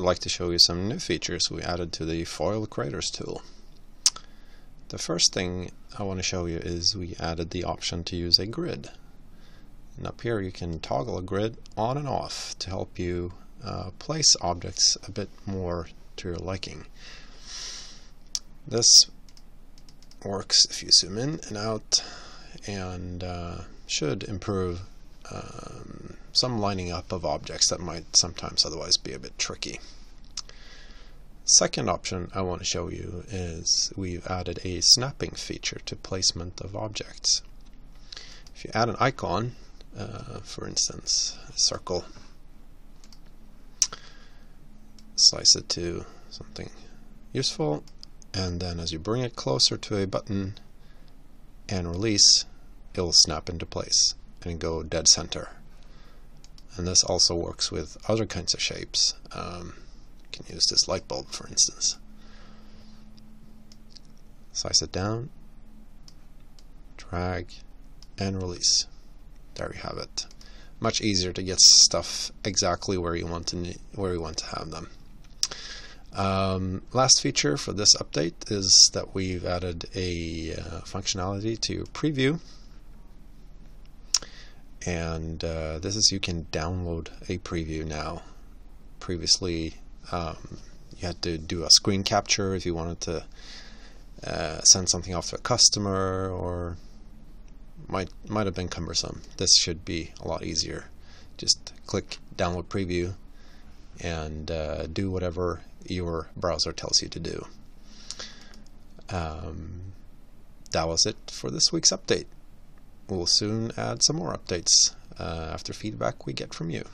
like to show you some new features we added to the Foil Creators tool. The first thing I want to show you is we added the option to use a grid. And up here you can toggle a grid on and off to help you uh, place objects a bit more to your liking. This works if you zoom in and out and uh, should improve um, some lining up of objects that might sometimes otherwise be a bit tricky. Second option I want to show you is we've added a snapping feature to placement of objects. If you add an icon, uh, for instance, a circle, slice it to something useful, and then as you bring it closer to a button and release, it will snap into place and go dead center. And this also works with other kinds of shapes. Um, you can use this light bulb, for instance. Slice it down, drag, and release. There you have it. Much easier to get stuff exactly where you want to where you want to have them. Um, last feature for this update is that we've added a uh, functionality to preview and uh, this is you can download a preview now previously um, you had to do a screen capture if you wanted to uh, send something off to a customer or might might have been cumbersome this should be a lot easier just click download preview and uh, do whatever your browser tells you to do. Um, that was it for this week's update. We'll soon add some more updates uh, after feedback we get from you.